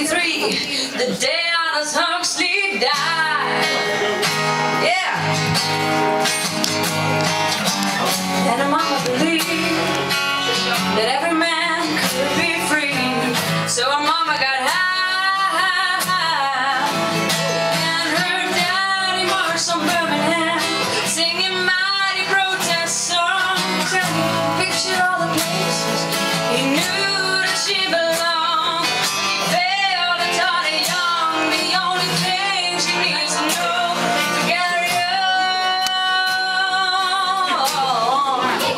1963, the day Aldous died. Yeah. A mama believed that every man could be free. So mama got high, and her daddy marched on Birmingham, singing mighty protest songs, all the places he knew that she.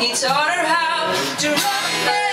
He taught her how to run,